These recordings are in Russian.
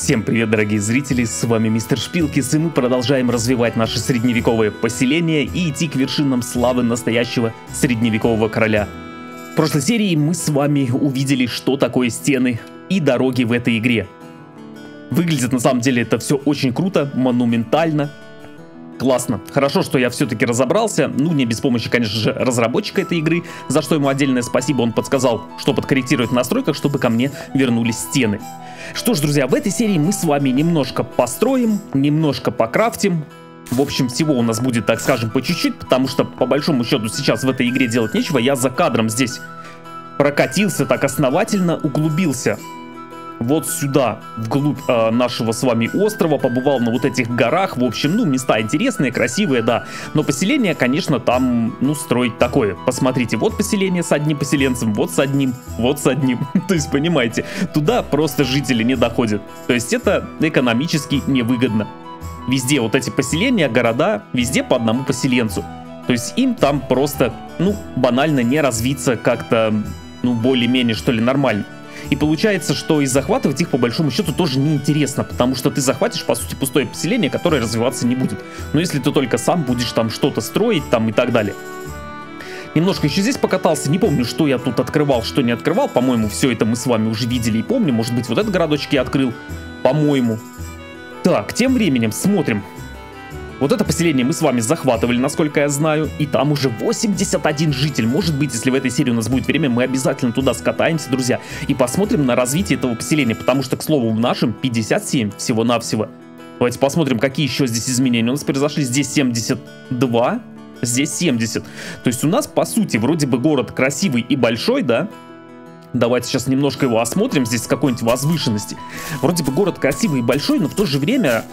Всем привет, дорогие зрители, с вами Мистер Шпилкис, и мы продолжаем развивать наше средневековое поселение и идти к вершинам славы настоящего средневекового короля. В прошлой серии мы с вами увидели, что такое стены и дороги в этой игре. Выглядит на самом деле это все очень круто, монументально, Классно. Хорошо, что я все-таки разобрался. Ну, не без помощи, конечно же, разработчика этой игры, за что ему отдельное спасибо. Он подсказал, что подкорректировать в настройках, чтобы ко мне вернулись стены. Что ж, друзья, в этой серии мы с вами немножко построим, немножко покрафтим. В общем, всего у нас будет, так скажем, по чуть-чуть, потому что, по большому счету, сейчас в этой игре делать нечего. Я за кадром здесь прокатился так основательно, углубился вот сюда, вглубь э, нашего с вами острова, побывал на вот этих горах, в общем, ну, места интересные, красивые, да, но поселение, конечно, там, ну, строить такое. Посмотрите, вот поселение с одним поселенцем, вот с одним, вот с одним, то есть, понимаете, туда просто жители не доходят, то есть это экономически невыгодно. Везде вот эти поселения, города, везде по одному поселенцу. То есть им там просто, ну, банально не развиться как-то, ну, более-менее, что ли, нормально. И получается, что и захватывать их по большому счету тоже неинтересно, потому что ты захватишь, по сути, пустое поселение, которое развиваться не будет. Но если ты только сам будешь там что-то строить там и так далее. Немножко еще здесь покатался, не помню, что я тут открывал, что не открывал, по-моему, все это мы с вами уже видели и помним, может быть, вот этот городочек я открыл, по-моему. Так, тем временем смотрим, вот это поселение мы с вами захватывали, насколько я знаю, и там уже 81 житель. Может быть, если в этой серии у нас будет время, мы обязательно туда скатаемся, друзья, и посмотрим на развитие этого поселения, потому что, к слову, в нашем 57 всего-навсего. Давайте посмотрим, какие еще здесь изменения у нас произошли. Здесь 72, здесь 70. То есть у нас, по сути, вроде бы город красивый и большой, да? Давайте сейчас немножко его осмотрим здесь с какой-нибудь возвышенности. Вроде бы город красивый и большой, но в то же время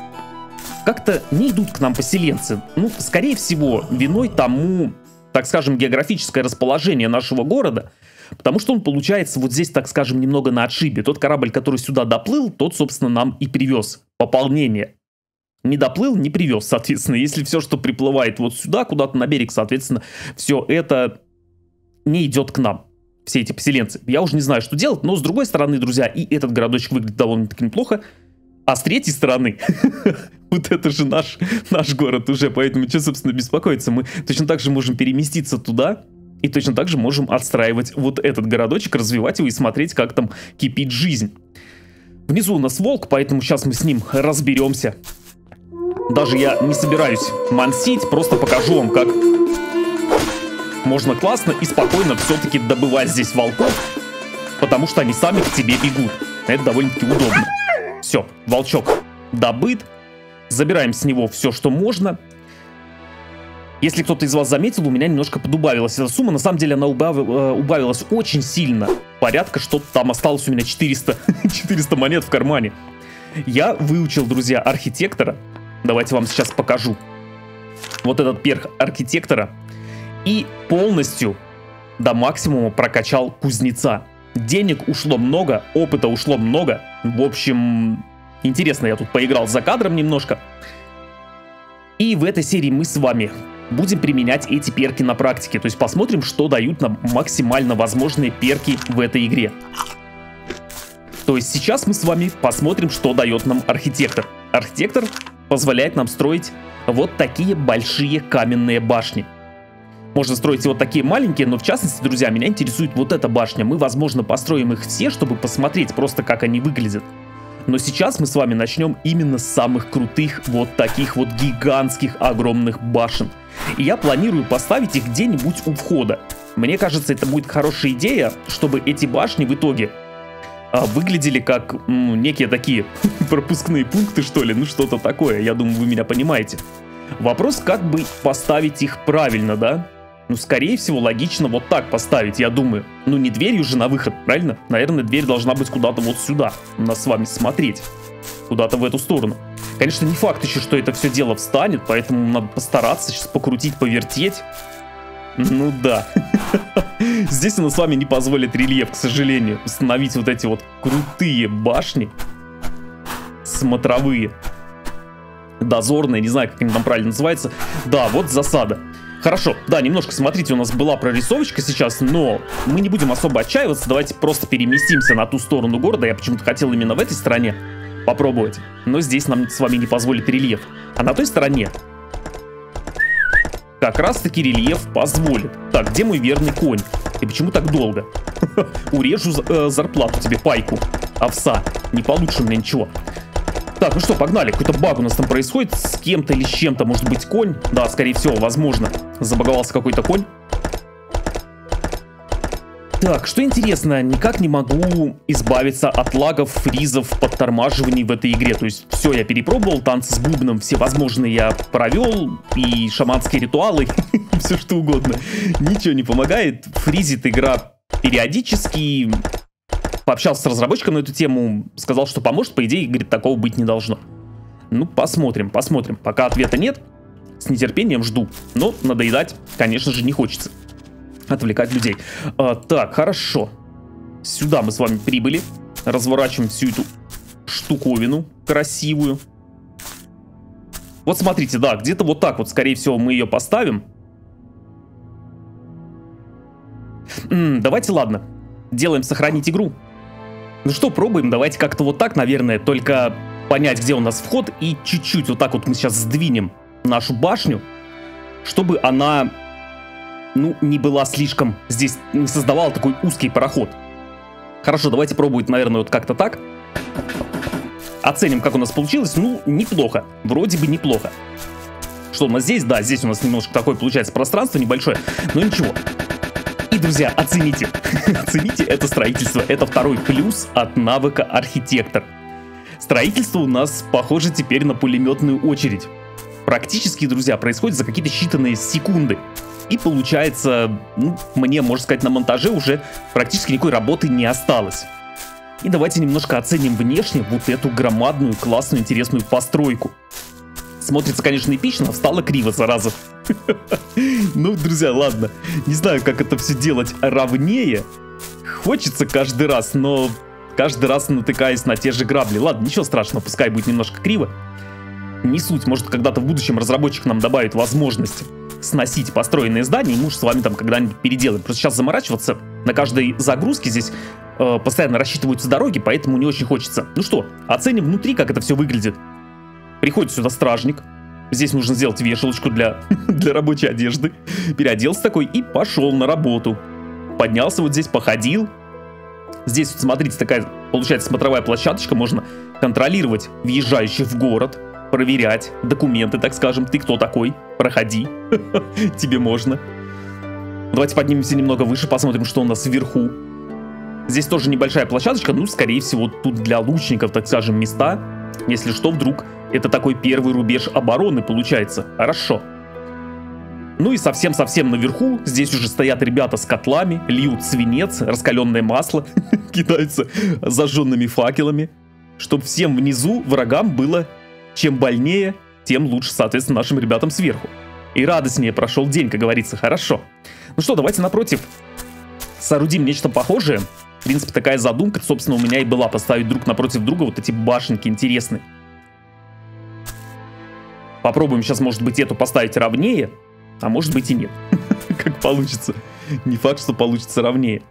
как-то не идут к нам поселенцы. Ну, скорее всего, виной тому, так скажем, географическое расположение нашего города, потому что он получается вот здесь, так скажем, немного на отшибе. Тот корабль, который сюда доплыл, тот, собственно, нам и привез пополнение. Не доплыл, не привез, соответственно. Если все, что приплывает вот сюда, куда-то на берег, соответственно, все это не идет к нам все эти поселенцы. Я уже не знаю, что делать, но с другой стороны, друзья, и этот городочек выглядит довольно-таки неплохо. А с третьей стороны, вот это же наш, наш город уже, поэтому что, собственно, беспокоиться? Мы точно так же можем переместиться туда, и точно так же можем отстраивать вот этот городочек, развивать его и смотреть, как там кипит жизнь. Внизу у нас волк, поэтому сейчас мы с ним разберемся. Даже я не собираюсь мансить, просто покажу вам, как можно классно и спокойно все-таки добывать здесь волков, потому что они сами к тебе бегут. Это довольно-таки удобно. Все, волчок добыт. Забираем с него все, что можно. Если кто-то из вас заметил, у меня немножко подубавилась эта сумма. На самом деле она убав... Э, убавилась очень сильно. Порядка что-то там осталось у меня 400, 400 монет в кармане. Я выучил, друзья, архитектора. Давайте вам сейчас покажу. Вот этот перх архитектора. И полностью до максимума прокачал кузнеца. Денег ушло много, опыта ушло много. В общем, интересно, я тут поиграл за кадром немножко. И в этой серии мы с вами будем применять эти перки на практике. То есть посмотрим, что дают нам максимально возможные перки в этой игре. То есть сейчас мы с вами посмотрим, что дает нам архитектор. Архитектор позволяет нам строить вот такие большие каменные башни. Можно строить вот такие маленькие, но в частности, друзья, меня интересует вот эта башня. Мы, возможно, построим их все, чтобы посмотреть просто, как они выглядят. Но сейчас мы с вами начнем именно с самых крутых вот таких вот гигантских огромных башен. И я планирую поставить их где-нибудь у входа. Мне кажется, это будет хорошая идея, чтобы эти башни в итоге а, выглядели как ну, некие такие пропускные пункты, что ли, ну что-то такое, я думаю, вы меня понимаете. Вопрос, как бы поставить их правильно, да? Ну, скорее всего, логично вот так поставить, я думаю. Ну, не дверью же на выход, правильно? Наверное, дверь должна быть куда-то вот сюда, нас с вами смотреть. Куда-то в эту сторону. Конечно, не факт еще, что это все дело встанет, поэтому надо постараться сейчас покрутить, повертеть. Ну да. Здесь у нас с вами не позволит рельеф, к сожалению, установить вот эти вот крутые башни. Смотровые. Дозорные, не знаю, как они там правильно называются. Да, вот засада. Хорошо, да, немножко, смотрите, у нас была прорисовочка сейчас, но мы не будем особо отчаиваться, давайте просто переместимся на ту сторону города, я почему-то хотел именно в этой стороне. попробовать. Но здесь нам с вами не позволит рельеф. А на той стороне как раз таки рельеф позволит. Так, где мой верный конь? И почему так долго? Урежу э, зарплату тебе, пайку. Овса. Не получше меня ничего. Так, ну что, погнали. Какой-то баг у нас там происходит. С кем-то или с чем-то. Может быть, конь? Да, скорее всего, возможно. Забаговался какой-то конь. Так, что интересно, никак не могу избавиться от лагов, фризов, подтормаживаний в этой игре. То есть все я перепробовал, танцы с бубном, все возможные я провел, и шаманские ритуалы, все что угодно. Ничего не помогает, фризит игра периодически. Пообщался с разработчиком на эту тему, сказал, что поможет, по идее, говорит, такого быть не должно. Ну, посмотрим, посмотрим. Пока ответа нет, с нетерпением жду. Но надоедать, конечно же, не хочется отвлекать людей. А, так, хорошо. Сюда мы с вами прибыли. Разворачиваем всю эту штуковину красивую. Вот смотрите, да, где-то вот так вот, скорее всего, мы ее поставим. М -м, давайте, ладно, делаем сохранить игру. Ну что, пробуем, давайте как-то вот так, наверное, только понять, где у нас вход, и чуть-чуть вот так вот мы сейчас сдвинем нашу башню, чтобы она ну, не была слишком, здесь не создавала такой узкий проход. Хорошо, давайте пробовать, наверное, вот как-то так. Оценим, как у нас получилось. Ну, неплохо. Вроде бы неплохо. Что у нас здесь? Да, здесь у нас немножко такое получается пространство небольшое, но ничего. И, друзья, оцените. оцените это строительство. Это второй плюс от навыка архитектор. Строительство у нас похоже теперь на пулеметную очередь. Практически, друзья, происходит за какие-то считанные секунды. И получается, ну, мне, можно сказать, на монтаже уже практически никакой работы не осталось. И давайте немножко оценим внешне вот эту громадную, классную, интересную постройку. Смотрится, конечно, эпично, но стало криво, зараза. Ну, друзья, ладно. Не знаю, как это все делать ровнее. Хочется каждый раз, но каждый раз натыкаясь на те же грабли. Ладно, ничего страшного, пускай будет немножко криво. Не суть, может когда-то в будущем разработчик нам добавит возможность сносить построенные здания, и мы уж с вами там когда-нибудь переделаем. Просто сейчас заморачиваться на каждой загрузке здесь э, постоянно рассчитываются дороги, поэтому не очень хочется. Ну что, оценим внутри, как это все выглядит. Приходит сюда стражник. Здесь нужно сделать вешалочку для, для рабочей одежды. Переоделся такой и пошел на работу. Поднялся вот здесь, походил. Здесь, вот, смотрите, такая, получается, смотровая площадочка. Можно контролировать въезжающих в город проверять документы, так скажем. Ты кто такой? Проходи. Тебе можно. Давайте поднимемся немного выше, посмотрим, что у нас вверху. Здесь тоже небольшая площадочка, ну, скорее всего, тут для лучников, так скажем, места. Если что, вдруг это такой первый рубеж обороны получается. Хорошо. Ну и совсем-совсем наверху, здесь уже стоят ребята с котлами, льют свинец, раскаленное масло, кидаются зажженными факелами, чтобы всем внизу врагам было чем больнее, тем лучше, соответственно, нашим ребятам сверху. И радостнее прошел день, как говорится, хорошо. Ну что, давайте напротив соорудим нечто похожее. В принципе, такая задумка, собственно, у меня и была поставить друг напротив друга вот эти башенки интересные. Попробуем сейчас, может быть, эту поставить ровнее, а может быть и нет. Как получится. Не факт, что получится ровнее.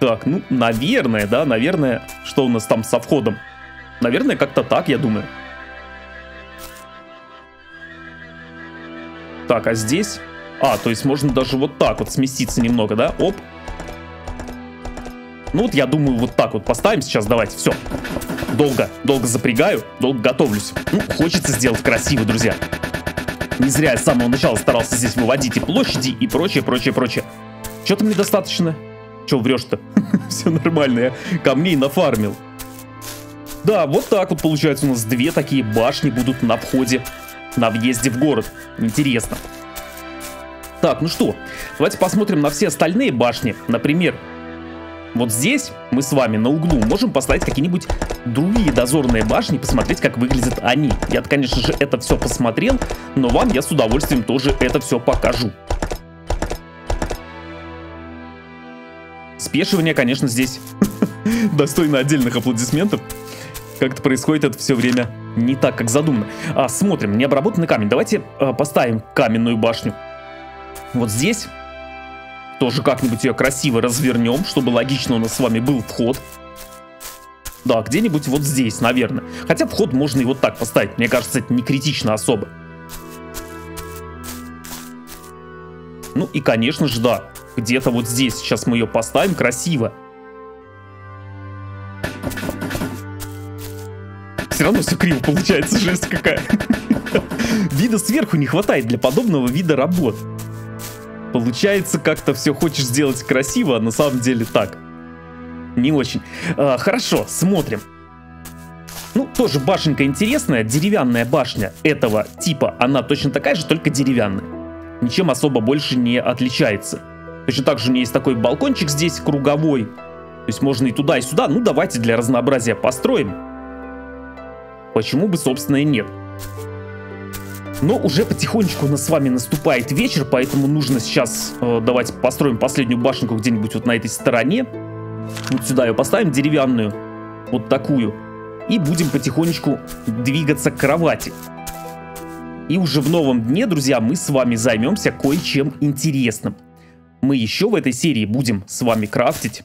Так, ну, наверное, да, наверное, что у нас там со входом? Наверное, как-то так, я думаю. Так, а здесь... А, то есть можно даже вот так вот сместиться немного, да? Оп. Ну вот я думаю, вот так вот поставим сейчас. Давайте, все. Долго, долго запрягаю, долго готовлюсь. Ну, хочется сделать красиво, друзья. Не зря я с самого начала старался здесь выводить и площади, и прочее, прочее, прочее. Что-то мне достаточно. Че врешь-то? Все нормально, я камней нафармил. Да, вот так вот получается у нас две такие башни будут на входе на въезде в город. Интересно. Так, ну что, давайте посмотрим на все остальные башни. Например, вот здесь мы с вами на углу можем поставить какие-нибудь другие дозорные башни, посмотреть, как выглядят они. я конечно же, это все посмотрел, но вам я с удовольствием тоже это все покажу. Спешивание, конечно, здесь достойно отдельных аплодисментов. Как это происходит это все время не так, как задумано. А, смотрим, необработанный камень. Давайте а, поставим каменную башню. Вот здесь. Тоже как-нибудь ее красиво развернем, чтобы логично у нас с вами был вход. Да, где-нибудь вот здесь, наверное. Хотя вход можно и вот так поставить. Мне кажется, это не критично особо. Ну и, конечно же, да. Где-то вот здесь. Сейчас мы ее поставим красиво. Все равно все криво получается, жесть какая. Вида сверху не хватает для подобного вида работ. Получается, как-то все хочешь сделать красиво, а на самом деле так. Не очень. А, хорошо, смотрим. Ну, тоже башенка интересная, деревянная башня этого типа, она точно такая же, только деревянная. Ничем особо больше не отличается. Точно так же у меня есть такой балкончик здесь, круговой. То есть можно и туда, и сюда. Ну, давайте для разнообразия построим. Почему бы, собственно, и нет. Но уже потихонечку у нас с вами наступает вечер, поэтому нужно сейчас, э, давайте построим последнюю башенку где-нибудь вот на этой стороне. Вот сюда ее поставим, деревянную, вот такую. И будем потихонечку двигаться к кровати. И уже в новом дне, друзья, мы с вами займемся кое-чем интересным. Мы еще в этой серии будем с вами крафтить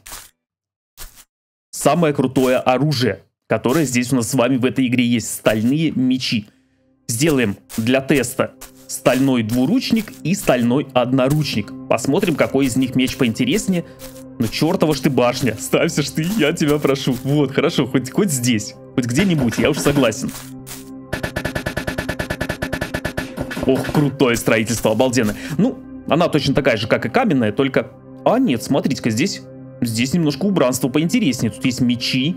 самое крутое оружие, которое здесь у нас с вами в этой игре есть. Стальные мечи. Сделаем для теста стальной двуручник и стальной одноручник. Посмотрим, какой из них меч поинтереснее. Ну чертова ж ты башня, ставься ж ты, я тебя прошу. Вот, хорошо, хоть, хоть здесь, хоть где-нибудь, я уж согласен. Ох, крутое строительство, обалденно. Ну, она точно такая же, как и каменная, только... А нет, смотрите-ка, здесь... Здесь немножко убранство поинтереснее. Тут есть мечи,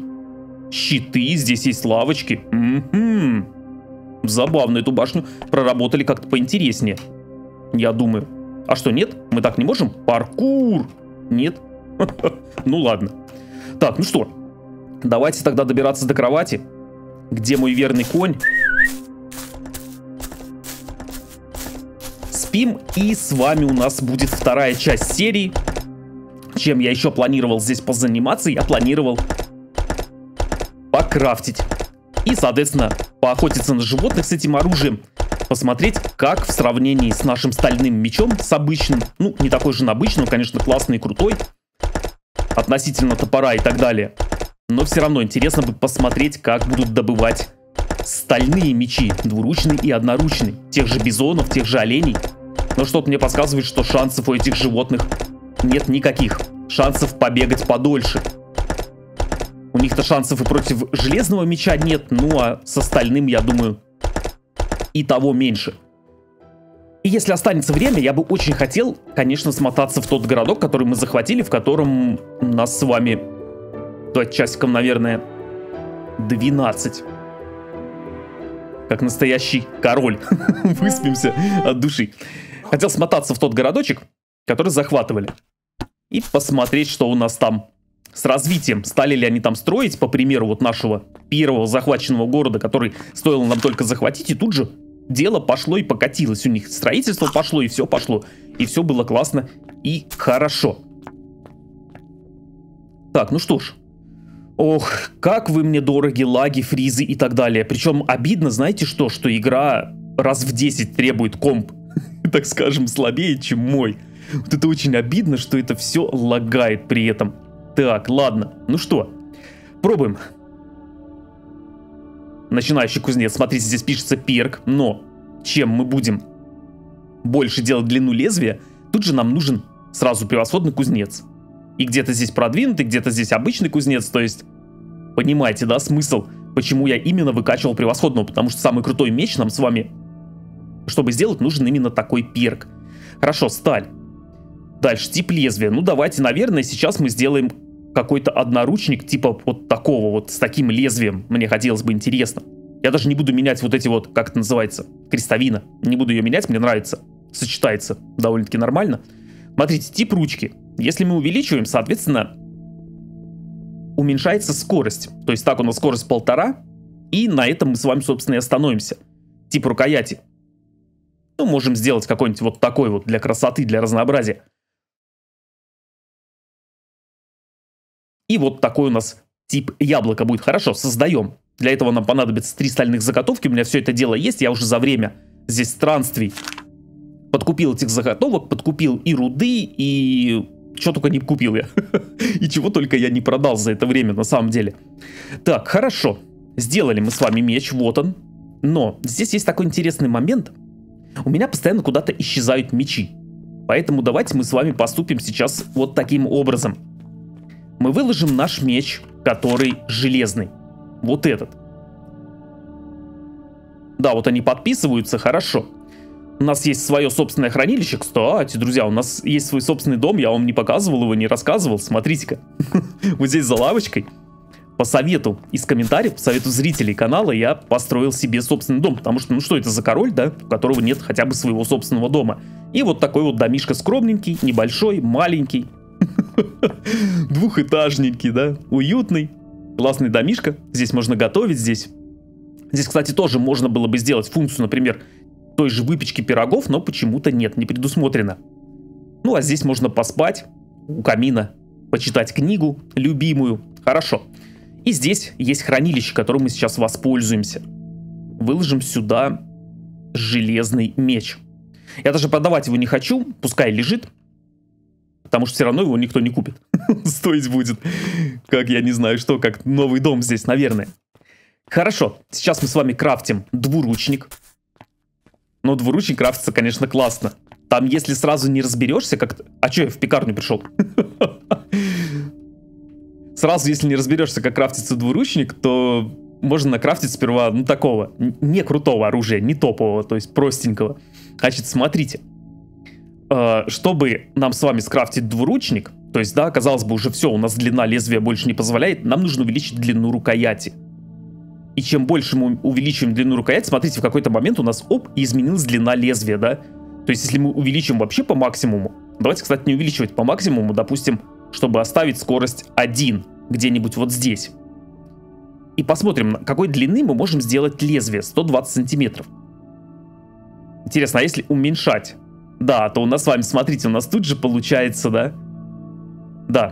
щиты, здесь есть лавочки. М-м-м. Забавно, эту башню проработали как-то поинтереснее. Я думаю. А что, нет? Мы так не можем? Паркур! Нет? Ну ладно. Так, ну что, давайте тогда добираться до кровати. Где мой верный конь? Спим, и с вами у нас будет вторая часть серии. Чем я еще планировал здесь позаниматься? Я планировал покрафтить. И, соответственно, поохотиться на животных с этим оружием. Посмотреть, как в сравнении с нашим стальным мечом, с обычным, ну, не такой же обычный, конечно, классный и крутой, относительно топора и так далее. Но все равно интересно бы посмотреть, как будут добывать стальные мечи, двуручные и одноручные, тех же бизонов, тех же оленей. Но что-то мне подсказывает, что шансов у этих животных нет никаких. Шансов побегать подольше. У них-то шансов и против железного меча нет, ну а с остальным, я думаю, и того меньше. И если останется время, я бы очень хотел, конечно, смотаться в тот городок, который мы захватили, в котором нас с вами, давайте часиком, наверное, 12. Как настоящий король. Выспимся от души. Хотел смотаться в тот городочек, который захватывали. И посмотреть, что у нас там с развитием. Стали ли они там строить, по примеру вот нашего первого захваченного города, который стоило нам только захватить, и тут же дело пошло и покатилось. У них строительство пошло, и все пошло. И все было классно и хорошо. Так, ну что ж. Ох, как вы мне дороги, лаги, фризы и так далее. Причем обидно, знаете что, что игра раз в 10 требует комп, так скажем, слабее, чем мой. Вот это очень обидно, что это все лагает при этом. Так, ладно. Ну что, пробуем. Начинающий кузнец. Смотрите, здесь пишется перк, но чем мы будем больше делать длину лезвия, тут же нам нужен сразу превосходный кузнец. И где-то здесь продвинутый, где-то здесь обычный кузнец, то есть... Понимаете, да, смысл, почему я именно выкачивал превосходного, потому что самый крутой меч нам с вами, чтобы сделать, нужен именно такой перк. Хорошо, сталь. Дальше, тип лезвия. Ну, давайте, наверное, сейчас мы сделаем какой-то одноручник типа вот такого вот, с таким лезвием. Мне хотелось бы интересно. Я даже не буду менять вот эти вот, как это называется, крестовина. Не буду ее менять, мне нравится. Сочетается довольно-таки нормально. Смотрите, тип ручки. Если мы увеличиваем, соответственно, уменьшается скорость. То есть так у нас скорость полтора, и на этом мы с вами, собственно, и остановимся. Тип рукояти. Ну, можем сделать какой-нибудь вот такой вот для красоты, для разнообразия. И вот такой у нас тип яблока будет. Хорошо, создаем. Для этого нам понадобится три стальных заготовки. У меня все это дело есть. Я уже за время здесь странствий подкупил этих заготовок, подкупил и руды, и Что только не купил я. И чего только я не продал за это время, на самом деле. Так, хорошо. Сделали мы с вами меч, вот он. Но здесь есть такой интересный момент. У меня постоянно куда-то исчезают мечи. Поэтому давайте мы с вами поступим сейчас вот таким образом. Мы выложим наш меч, который железный. Вот этот. Да, вот они подписываются, хорошо. У нас есть свое собственное хранилище. Кстати, друзья, у нас есть свой собственный дом. Я вам не показывал его, не рассказывал. Смотрите-ка. Вот здесь за лавочкой. По совету из комментариев, по совету зрителей канала, я построил себе собственный дом. Потому что, ну что это за король, да, у которого нет хотя бы своего собственного дома. И вот такой вот домишка скромненький, небольшой, маленький. Двухэтажненький, да, уютный. Классный домишка. Здесь можно готовить, здесь Здесь, кстати, тоже можно было бы сделать функцию, например, той же выпечки пирогов, но почему-то нет, не предусмотрено. Ну а здесь можно поспать у камина, почитать книгу любимую. Хорошо. И здесь есть хранилище, которым мы сейчас воспользуемся. Выложим сюда железный меч. Я даже продавать его не хочу, пускай лежит, потому что все равно его никто не купит. Стоить будет, как я не знаю что, как новый дом здесь, наверное. Хорошо, сейчас мы с вами крафтим двуручник. Но двуручник крафтится, конечно, классно. Там, если сразу не разберешься, как... А что, я в пекарню пришел? Сразу, если не разберешься, как крафтится двуручник, то можно накрафтить сперва, ну, такого, не крутого оружия, не топового, то есть простенького. Значит, смотрите. Э, чтобы нам с вами скрафтить двуручник, то есть, да, казалось бы, уже все, у нас длина лезвия больше не позволяет, нам нужно увеличить длину рукояти. И чем больше мы увеличиваем длину рукояти, смотрите, в какой-то момент у нас, оп, изменилась длина лезвия, да? То есть, если мы увеличим вообще по максимуму, давайте, кстати, не увеличивать по максимуму, допустим, чтобы оставить скорость 1 где-нибудь вот здесь. И посмотрим, какой длины мы можем сделать лезвие, 120 сантиметров. Интересно, а если уменьшать? Да, то у нас с вами, смотрите, у нас тут же получается, да? Да.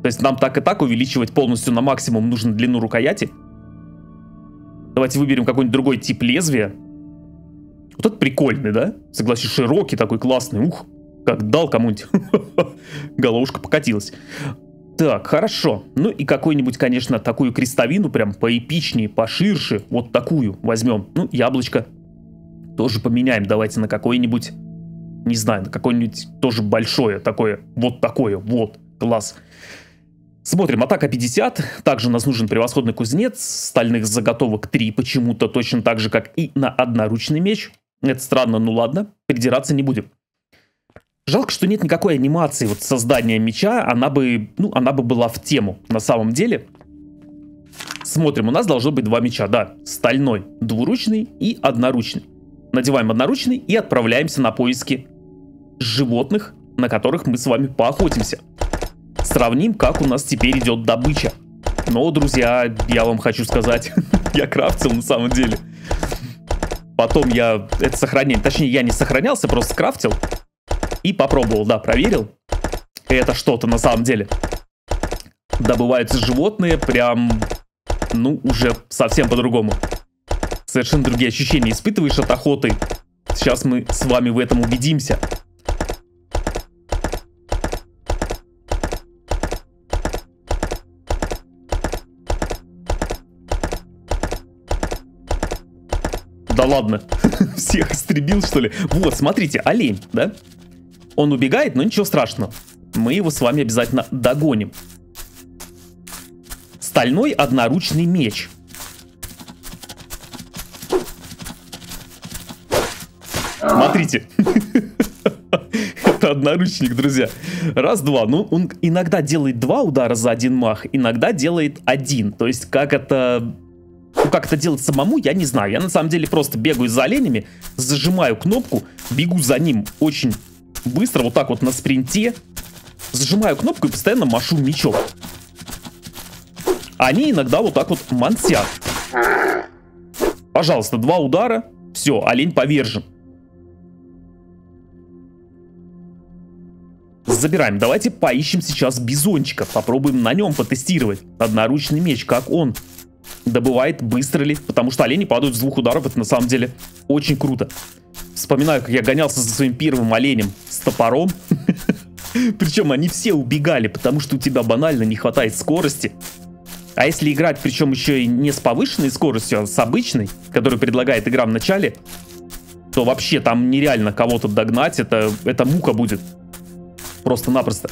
То есть нам так и так увеличивать полностью на максимум нужно длину рукояти. Давайте выберем какой-нибудь другой тип лезвия. Вот этот прикольный, да? Согласись, широкий такой, классный. Ух, как дал кому-нибудь. Головушка покатилась. Так, хорошо. Ну и какой-нибудь, конечно, такую крестовину, прям поэпичнее, поширше. Вот такую возьмем. Ну, яблочко тоже поменяем. Давайте на какое-нибудь, не знаю, на какое-нибудь тоже большое такое. Вот такое, вот, класс. Смотрим, атака 50. Также нас нужен превосходный кузнец. Стальных заготовок 3 почему-то точно так же, как и на одноручный меч. Это странно, ну ладно, придираться не будем. Жалко, что нет никакой анимации вот создания меча. Она бы, ну, она бы была в тему на самом деле. Смотрим, у нас должно быть два меча, да. Стальной, двуручный и одноручный. Надеваем одноручный и отправляемся на поиски животных, на которых мы с вами поохотимся. Сравним, как у нас теперь идет добыча. Но, друзья, я вам хочу сказать, я крафтил на самом деле. Потом я это сохранял, точнее, я не сохранялся, просто скрафтил. И попробовал, да, проверил. Это что-то на самом деле. Добываются животные прям, ну, уже совсем по-другому. Совершенно другие ощущения испытываешь от охоты. Сейчас мы с вами в этом убедимся. Ладно, всех истребил, что ли? Вот, смотрите, олень, да? Он убегает, но ничего страшного. Мы его с вами обязательно догоним. Стальной одноручный меч. Смотрите. Это одноручник, друзья. Раз, два. Ну, он иногда делает два удара за один мах, иногда делает один. То есть, как это как это делать самому, я не знаю. Я на самом деле просто бегаю за оленями, зажимаю кнопку, бегу за ним очень быстро, вот так вот на спринте. Зажимаю кнопку и постоянно машу мечом. Они иногда вот так вот мансят. Пожалуйста, два удара. Все, олень повержен. Забираем. Давайте поищем сейчас бизончика. Попробуем на нем потестировать. Одноручный меч, как он добывает, быстро ли, потому что олени падают с двух ударов, это на самом деле очень круто. Вспоминаю, как я гонялся за своим первым оленем с топором. Причем они все убегали, потому что у тебя банально не хватает скорости. А если играть, причем еще и не с повышенной скоростью, а с обычной, которую предлагает игра в начале, то вообще там нереально кого-то догнать, это, это мука будет. Просто-напросто.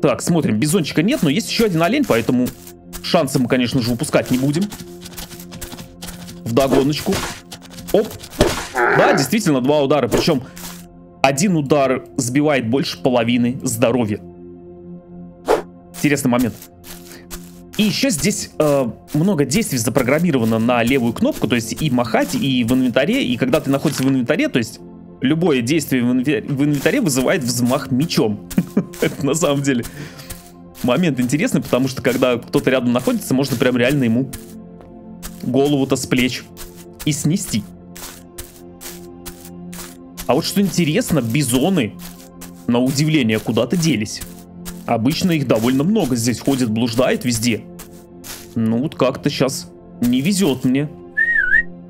Так, смотрим, бизончика нет, но есть еще один олень, поэтому шансы мы, конечно же, упускать не будем. В догоночку. Оп. Да, действительно, два удара, причем один удар сбивает больше половины здоровья. Интересный момент. И еще здесь э, много действий запрограммировано на левую кнопку, то есть и махать, и в инвентаре, и когда ты находишься в инвентаре, то есть любое действие в инвентаре вызывает взмах мечом. Это на самом деле момент интересный, потому что когда кто-то рядом находится, можно прям реально ему голову-то с плеч и снести. А вот что интересно, бизоны, на удивление, куда-то делись. Обычно их довольно много здесь ходит, блуждает везде. Ну вот как-то сейчас не везет мне.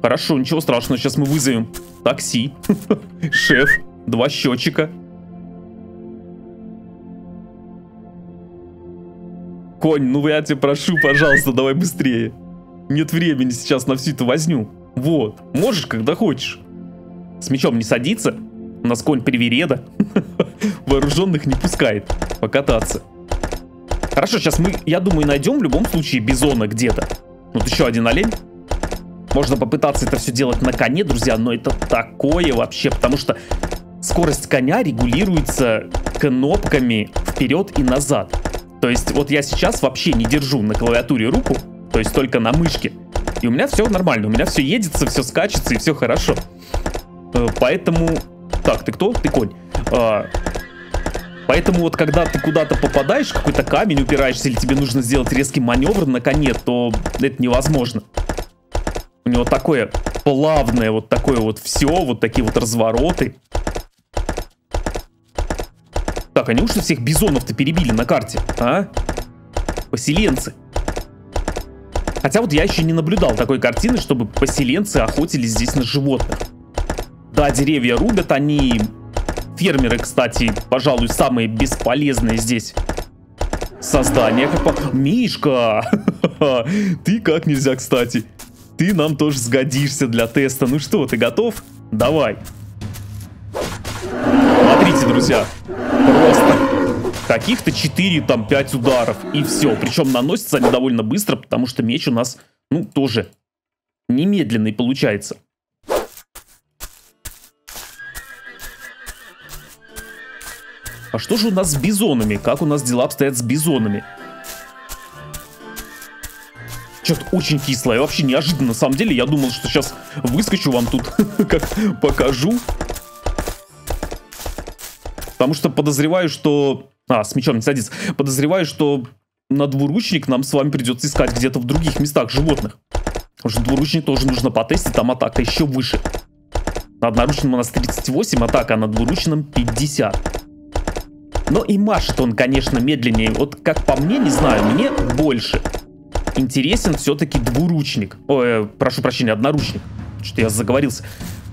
Хорошо, ничего страшного, сейчас мы вызовем такси. Шеф, два счетчика. Конь, ну я тебя прошу, пожалуйста, давай быстрее. Нет времени сейчас на всю эту возню. Вот, можешь, когда хочешь. С мечом не садиться. У нас конь привереда. Вооруженных не пускает покататься. Хорошо, сейчас мы, я думаю, найдем в любом случае бизона где-то. Вот еще один олень. Можно попытаться это все делать на коне, друзья, но это такое вообще, потому что скорость коня регулируется кнопками вперед и назад. То есть вот я сейчас вообще не держу на клавиатуре руку, то есть только на мышке. И у меня все нормально, у меня все едется, все скачется и все хорошо. Э, поэтому... Так, ты кто? Ты конь. А, Поэтому вот когда ты куда-то попадаешь, какой-то камень упираешься, или тебе нужно сделать резкий маневр на коне, то это невозможно. У него такое плавное, вот такое вот все, вот такие вот развороты. Так, они уж всех бизонов-то перебили на карте, а? Поселенцы. Хотя вот я еще не наблюдал такой картины, чтобы поселенцы охотились здесь на животных. Да, деревья рубят, они Фермеры, кстати, пожалуй, самые бесполезные здесь создания. Как по... Мишка! Ты как нельзя, кстати. Ты нам тоже сгодишься для теста. Ну что, ты готов? Давай. Смотрите, друзья. Каких-то 4, там, 5 ударов. И все. Причем наносятся они довольно быстро, потому что меч у нас, ну, тоже немедленный получается. А что же у нас с бизонами? Как у нас дела обстоят с бизонами? Что-то очень кислое, вообще неожиданно. На самом деле, я думал, что сейчас выскочу вам тут, как покажу. Потому что подозреваю, что... А, с мечом не садится. Подозреваю, что на двуручник нам с вами придется искать где-то в других местах животных. Потому что двуручник тоже нужно потестить, там атака еще выше. На одноручном у нас 38 атака, а на двуручном 50. Но и машет он, конечно, медленнее. Вот как по мне, не знаю, мне больше интересен все-таки двуручник. Ой, э, прошу прощения, одноручник. Что-то я заговорился.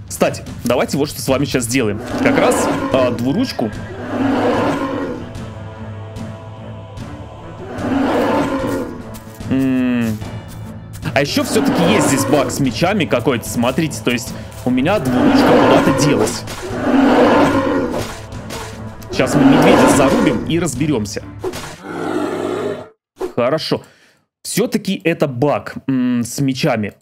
Кстати, давайте вот что с вами сейчас сделаем. Как раз э, двуручку А еще все-таки есть здесь баг с мечами какой-то, смотрите, то есть у меня двуручка куда-то делась. Сейчас мы медведя зарубим и разберемся. Хорошо. Все-таки это баг с мечами.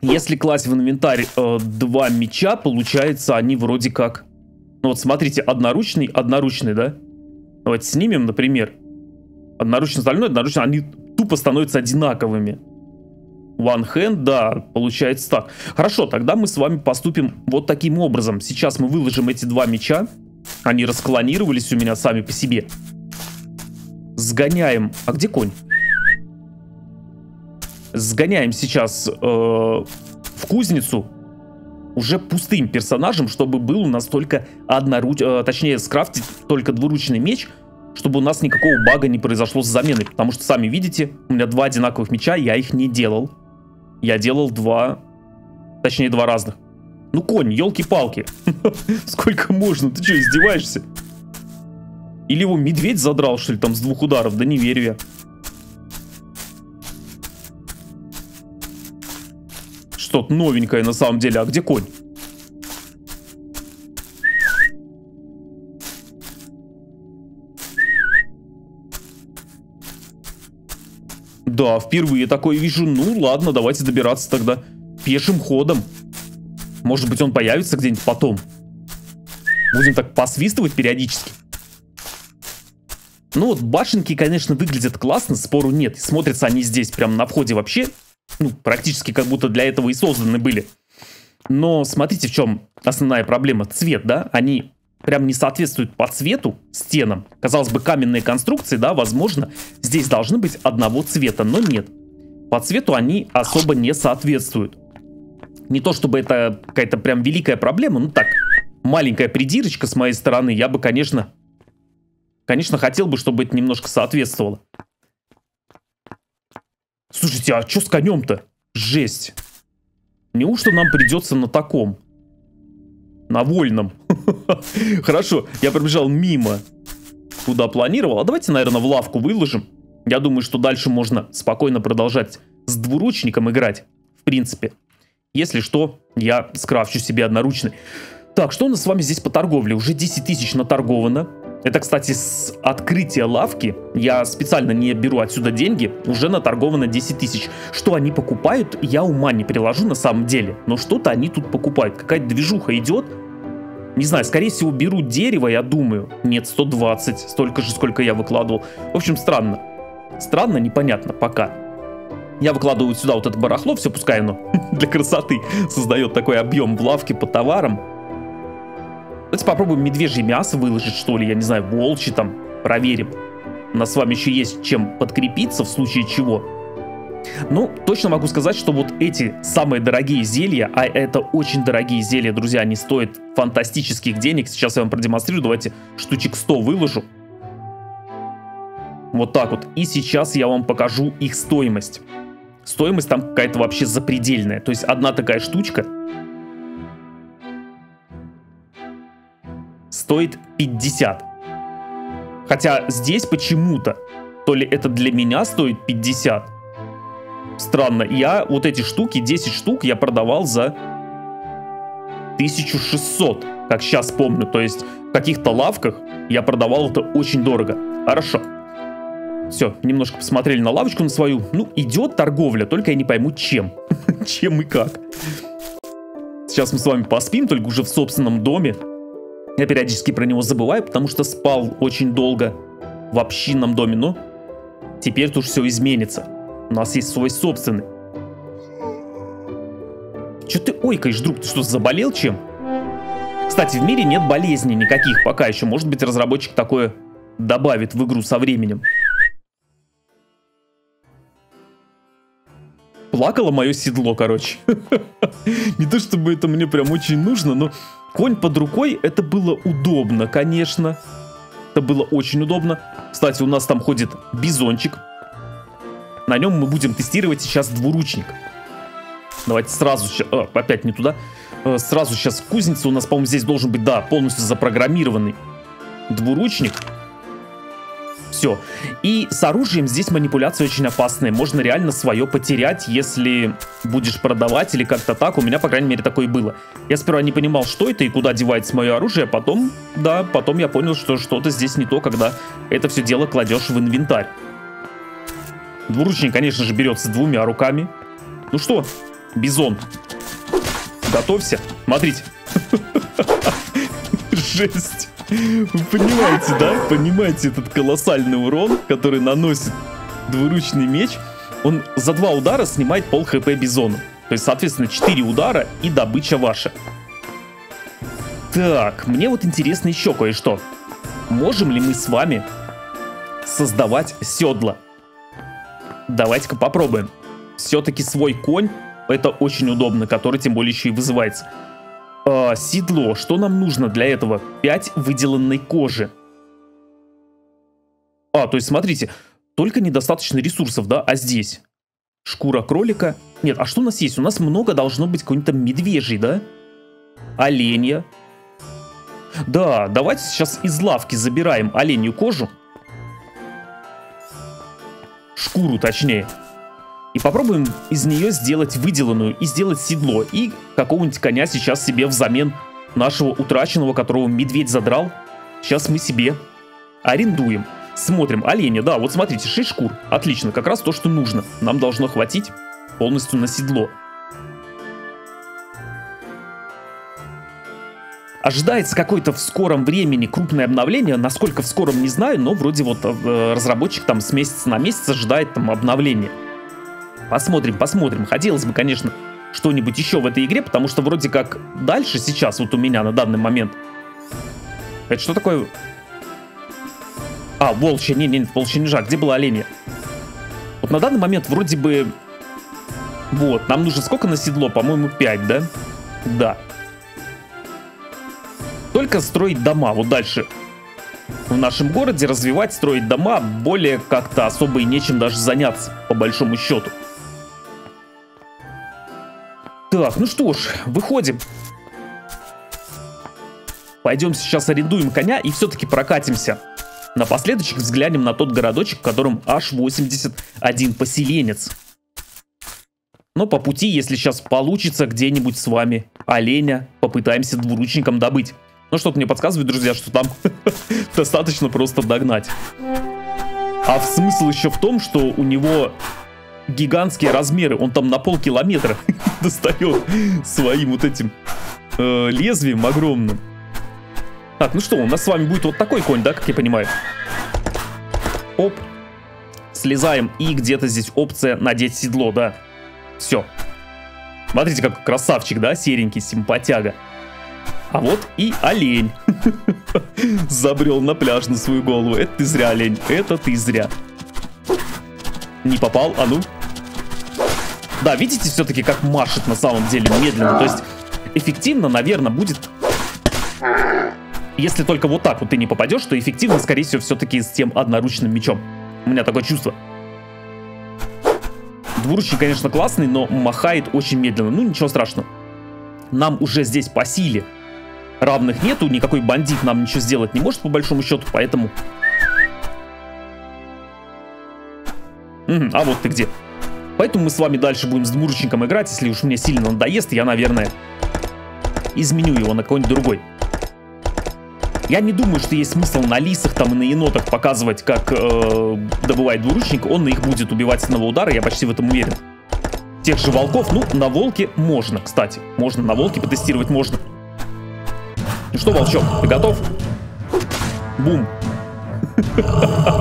Если класть в инвентарь э, два меча, получается они вроде как... Ну вот смотрите, одноручный, одноручный, да? Давайте снимем, например. Одноручный стальной, одноручный, они тупо становятся одинаковыми. One hand, да, получается так. Хорошо, тогда мы с вами поступим вот таким образом. Сейчас мы выложим эти два меча. Они расклонировались у меня сами по себе. Сгоняем. А где конь? Сгоняем сейчас э, в кузницу уже пустым персонажем, чтобы был у нас только одноруч... Э, точнее, скрафтить только двуручный меч, чтобы у нас никакого бага не произошло с заменой. Потому что, сами видите, у меня два одинаковых меча, я их не делал. Я делал два... Точнее, два разных. Ну, конь, елки-палки. Сколько можно? Ты что, издеваешься? Или его медведь задрал, что ли, там с двух ударов? Да не верю я. Что-то новенькое на самом деле. А где конь? Да, впервые такое вижу. Ну ладно, давайте добираться тогда пешим ходом. Может быть он появится где-нибудь потом. Будем так посвистывать периодически. Ну вот башенки, конечно, выглядят классно, спору нет. Смотрятся они здесь прям на входе вообще, ну, практически как будто для этого и созданы были. Но смотрите, в чем основная проблема. Цвет, да, они прям не соответствуют по цвету стенам. Казалось бы, каменные конструкции, да, возможно, здесь должны быть одного цвета, но нет. По цвету они особо не соответствуют. Не то чтобы это какая-то прям великая проблема, ну так, маленькая придирочка с моей стороны, я бы, конечно, конечно, хотел бы, чтобы это немножко соответствовало. Слушайте, а что с конем-то? Жесть. Неужто нам придется на таком? На вольном. Хорошо, я пробежал мимо. Куда планировал? А давайте, наверное, в лавку выложим. Я думаю, что дальше можно спокойно продолжать с двуручником играть. В принципе. Если что, я скрафчу себе одноручный. Так, что у нас с вами здесь по торговле? Уже 10 тысяч наторговано. Это, кстати, с открытия лавки. Я специально не беру отсюда деньги. Уже наторговано 10 тысяч. Что они покупают, я ума не приложу на самом деле. Но что-то они тут покупают. Какая-то движуха идет. Не знаю, скорее всего, берут дерево, я думаю. Нет, 120. Столько же, сколько я выкладывал. В общем, странно. Странно, непонятно пока. Я выкладываю сюда вот это барахло, все пускай оно для красоты создает такой объем в лавке по товарам. Давайте попробуем медвежье мясо выложить, что ли, я не знаю, волчье там, проверим. У нас с вами еще есть чем подкрепиться в случае чего. Ну, точно могу сказать, что вот эти самые дорогие зелья, а это очень дорогие зелья, друзья, они стоят фантастических денег. Сейчас я вам продемонстрирую, давайте штучек 100 выложу. Вот так вот. И сейчас я вам покажу их стоимость. Стоимость там какая-то вообще запредельная. То есть одна такая штучка стоит 50. Хотя здесь почему-то, то ли это для меня стоит 50. Странно, я вот эти штуки, 10 штук я продавал за 1600, как сейчас помню. То есть в каких-то лавках я продавал это очень дорого. Хорошо. Все, немножко посмотрели на лавочку на свою. Ну, идет торговля, только я не пойму чем. чем и как. Сейчас мы с вами поспим, только уже в собственном доме. Я периодически про него забываю, потому что спал очень долго в общинном доме, но теперь тут все изменится. У нас есть свой собственный. Че ты ойкаешь, друг? Ты что, заболел чем? Кстати, в мире нет болезней никаких пока еще. Может быть, разработчик такое добавит в игру со временем. Плакало мое седло, короче. Не то чтобы это мне прям очень нужно, но Конь под рукой, это было удобно, конечно. Это было очень удобно. Кстати, у нас там ходит бизончик. На нем мы будем тестировать сейчас двуручник. Давайте сразу. А, опять не туда. А, сразу сейчас кузница у нас, по-моему, здесь должен быть, да, полностью запрограммированный двуручник. Все. И с оружием здесь манипуляции очень опасные. Можно реально свое потерять, если будешь продавать или как-то так. У меня, по крайней мере, такое было. Я сперва не понимал, что это и куда девается мое оружие. А потом, да, потом я понял, что что-то здесь не то, когда это все дело кладешь в инвентарь. Двуручник, конечно же, берется двумя руками. Ну что, бизон, готовься. Смотрите. Жесть. Вы понимаете, да? Понимаете этот колоссальный урон, который наносит двуручный меч? Он за два удара снимает пол хп бизона. То есть, соответственно, 4 удара и добыча ваша. Так, мне вот интересно еще кое-что. Можем ли мы с вами создавать седла? Давайте-ка попробуем. Все-таки свой конь, это очень удобно, который тем более еще и вызывается. Э, седло. Что нам нужно для этого? 5 выделанной кожи. А, то есть смотрите, только недостаточно ресурсов, да? А здесь? Шкура кролика. Нет, а что у нас есть? У нас много должно быть какой-нибудь медвежий, да? Оленя. Да, давайте сейчас из лавки забираем оленью кожу. Шкуру, точнее. И попробуем из нее сделать выделанную и сделать седло. И какого-нибудь коня сейчас себе взамен нашего утраченного, которого медведь задрал. Сейчас мы себе арендуем. Смотрим, оленя, да, вот смотрите, 6 шкур. Отлично, как раз то, что нужно. Нам должно хватить полностью на седло. Ожидается какое-то в скором времени крупное обновление. Насколько в скором, не знаю, но вроде вот э, разработчик там с месяца на месяц ожидает там обновление. Посмотрим, посмотрим. Хотелось бы, конечно, что-нибудь еще в этой игре, потому что вроде как дальше сейчас вот у меня на данный момент. Это что такое? А, волчья, не, не, волчья нежа. Где была оленя? Вот на данный момент вроде бы... Вот, нам нужно сколько на седло? По-моему, 5, да? Да. Только строить дома. Вот дальше в нашем городе развивать, строить дома более как-то особо и нечем даже заняться, по большому счету. Так, ну что ж, выходим. Пойдем сейчас арендуем коня и все-таки прокатимся. Напоследочек взглянем на тот городочек, в котором аж 81 поселенец. Но по пути, если сейчас получится где-нибудь с вами оленя, попытаемся двуручником добыть. Ну что-то мне подсказывает, друзья, что там достаточно просто догнать. А смысл еще в том, что у него гигантские размеры. Он там на полкилометра достает своим вот этим э, лезвием огромным. Так, ну что, у нас с вами будет вот такой конь, да, как я понимаю? Оп. Слезаем, и где-то здесь опция надеть седло, да. Все. Смотрите, как красавчик, да, серенький, симпатяга. А вот и олень. Забрел на пляж на свою голову. Это ты зря, олень. Это ты зря. Не попал, а ну. Да, видите все-таки, как машет на самом деле медленно. То есть эффективно, наверное, будет... Если только вот так вот ты не попадешь, то эффективно, скорее всего, все-таки с тем одноручным мечом. У меня такое чувство. Двуручник, конечно, классный, но махает очень медленно. Ну, ничего страшного. Нам уже здесь по силе равных нету, никакой бандит нам ничего сделать не может, по большому счету, поэтому... Угу, а вот ты где. Поэтому мы с вами дальше будем с двуручником играть, если уж мне сильно надоест, я, наверное, изменю его на какой-нибудь другой. Я не думаю, что есть смысл на лисах там и на енотах показывать, как э, добывает двуручник. Он их будет убивать с одного удара, я почти в этом уверен. Тех же волков, ну, на волке можно, кстати. Можно, на волке потестировать можно. Ну что, волчок, ты готов? Бум.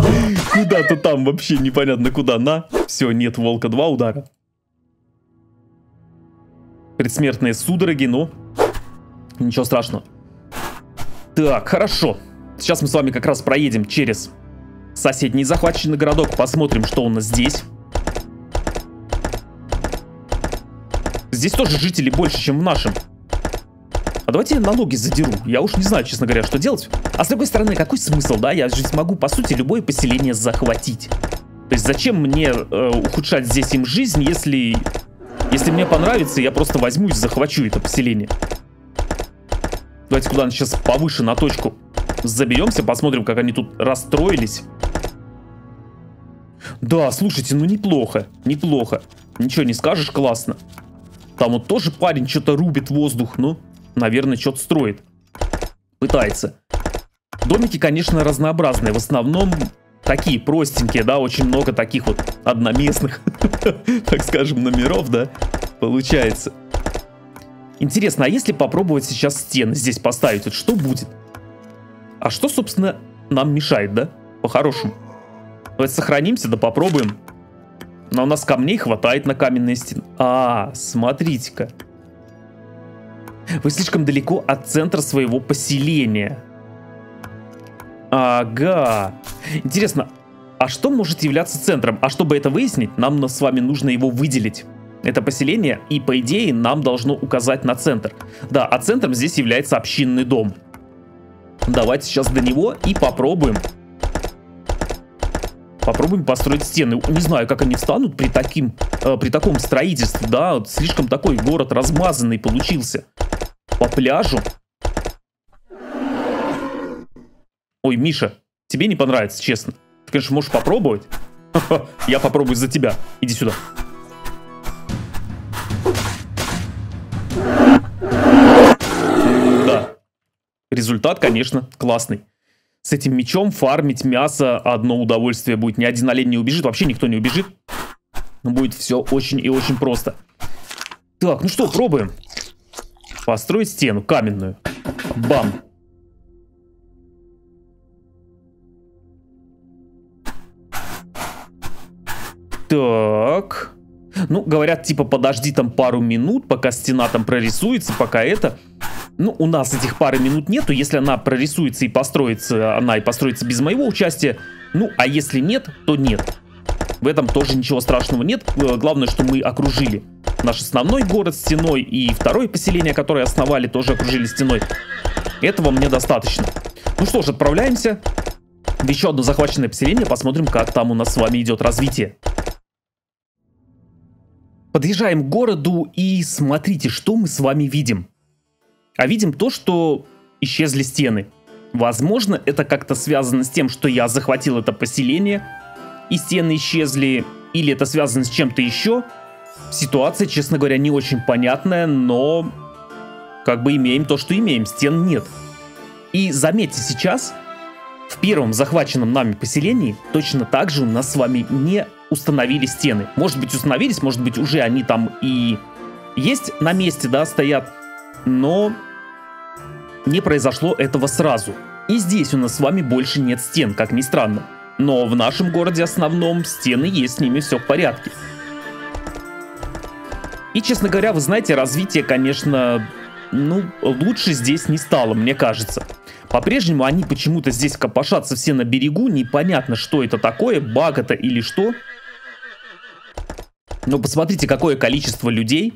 Куда-то там вообще непонятно куда. На. Все, нет волка. Два удара. Предсмертные судороги, ну. Ничего страшного. Так, хорошо. Сейчас мы с вами как раз проедем через соседний захваченный городок. Посмотрим, что у нас здесь. Здесь тоже жителей больше, чем в нашем. А давайте я налоги задеру. Я уж не знаю, честно говоря, что делать. А с другой стороны, какой смысл, да? Я же смогу, по сути, любое поселение захватить. То есть зачем мне э, ухудшать здесь им жизнь, если... Если мне понравится, я просто возьму и захвачу это поселение. Давайте куда-нибудь сейчас повыше на точку заберемся, посмотрим, как они тут расстроились. Да, слушайте, ну неплохо, неплохо. Ничего не скажешь, классно. Там вот тоже парень что-то рубит воздух, ну наверное, что-то строит. Пытается. Домики, конечно, разнообразные. В основном такие простенькие, да, очень много таких вот одноместных, так скажем, номеров, да, получается. Интересно, а если попробовать сейчас стены здесь поставить, вот что будет? А что, собственно, нам мешает, да? По-хорошему. Давайте сохранимся, да попробуем. Но у нас камней хватает на каменные стены. А, смотрите-ка. Вы слишком далеко от центра своего поселения. Ага. Интересно, а что может являться центром? А чтобы это выяснить, нам с вами нужно его выделить. Это поселение, и по идее нам должно указать на центр. Да, а центром здесь является общинный дом. Давайте сейчас до него и попробуем. Попробуем построить стены. Не знаю, как они встанут при, таким, э, при таком строительстве, да, слишком такой город размазанный получился по пляжу. Ой, Миша, тебе не понравится, честно. Ты, конечно, можешь попробовать. Я попробую за тебя. Иди сюда. Да. Результат, конечно, классный. С этим мечом фармить мясо одно удовольствие будет. Ни один олень не убежит, вообще никто не убежит. Но будет все очень и очень просто. Так, ну что, пробуем. Построить стену каменную. Бам. Так. Ну, говорят, типа, подожди там пару минут, пока стена там прорисуется, пока это... Ну, у нас этих пары минут нету. Если она прорисуется и построится, она и построится без моего участия. Ну, а если нет, то нет. В этом тоже ничего страшного нет. Э, главное, что мы окружили наш основной город стеной и второе поселение, которое основали, тоже окружили стеной. Этого мне достаточно. Ну что ж, отправляемся в еще одно захваченное поселение, посмотрим, как там у нас с вами идет развитие. Подъезжаем к городу и смотрите, что мы с вами видим. А видим то, что исчезли стены. Возможно, это как-то связано с тем, что я захватил это поселение, и стены исчезли, или это связано с чем-то еще. Ситуация, честно говоря, не очень понятная, но как бы имеем то, что имеем, стен нет. И заметьте, сейчас в первом захваченном нами поселении точно так же у нас с вами не установили стены. Может быть установились, может быть уже они там и есть на месте, да, стоят, но не произошло этого сразу. И здесь у нас с вами больше нет стен, как ни странно. Но в нашем городе основном стены есть, с ними все в порядке. И, честно говоря, вы знаете, развитие, конечно, ну, лучше здесь не стало, мне кажется. По-прежнему они почему-то здесь копошатся все на берегу, непонятно, что это такое, баг это или что. Но посмотрите, какое количество людей,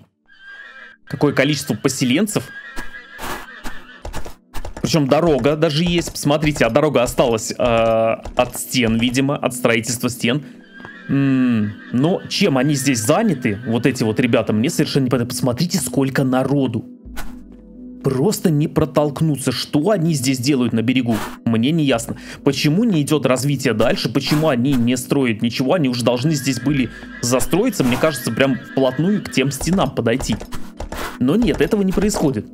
какое количество поселенцев. Причем дорога даже есть. Посмотрите, а дорога осталась э, от стен, видимо, от строительства стен. Но чем они здесь заняты, вот эти вот ребята, мне совершенно непонятно. Посмотрите, сколько народу просто не протолкнуться. Что они здесь делают на берегу? Мне не ясно. Почему не идет развитие дальше? Почему они не строят ничего? Они уже должны здесь были застроиться, мне кажется, прям вплотную к тем стенам подойти. Но нет, этого не происходит.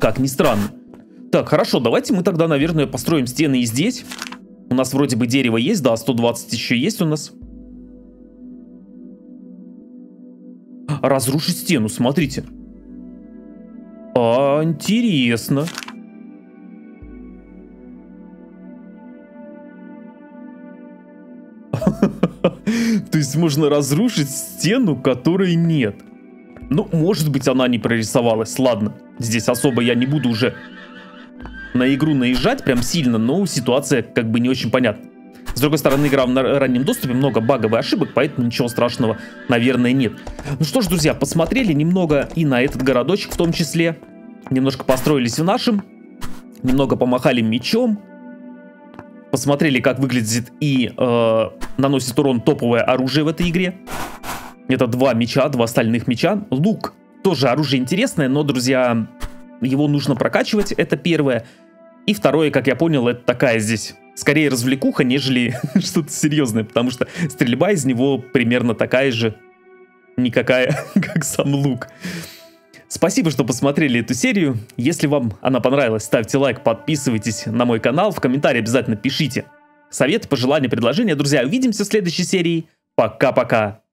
Как ни странно. Так, хорошо, давайте мы тогда, наверное, построим стены и здесь. У нас вроде бы дерево есть, да, 120 еще есть у нас. Разрушить стену, смотрите. А, интересно. То есть можно разрушить стену, которой нет. Ну, может быть, она не прорисовалась. Ладно, здесь особо я не буду уже на игру наезжать прям сильно, но ситуация как бы не очень понятна. С другой стороны, игра в раннем доступе, много багов и ошибок, поэтому ничего страшного, наверное, нет. Ну что ж, друзья, посмотрели немного и на этот городочек в том числе. Немножко построились в нашем, немного помахали мечом, посмотрели, как выглядит и э, наносит урон топовое оружие в этой игре. Это два меча, два стальных меча. Лук тоже оружие интересное, но, друзья, его нужно прокачивать, это первое. И второе, как я понял, это такая здесь скорее развлекуха, нежели что-то серьезное, потому что стрельба из него примерно такая же, никакая, как сам лук. Спасибо, что посмотрели эту серию. Если вам она понравилась, ставьте лайк, подписывайтесь на мой канал, в комментарии обязательно пишите. Советы, пожелания, предложения. Друзья, увидимся в следующей серии. Пока-пока.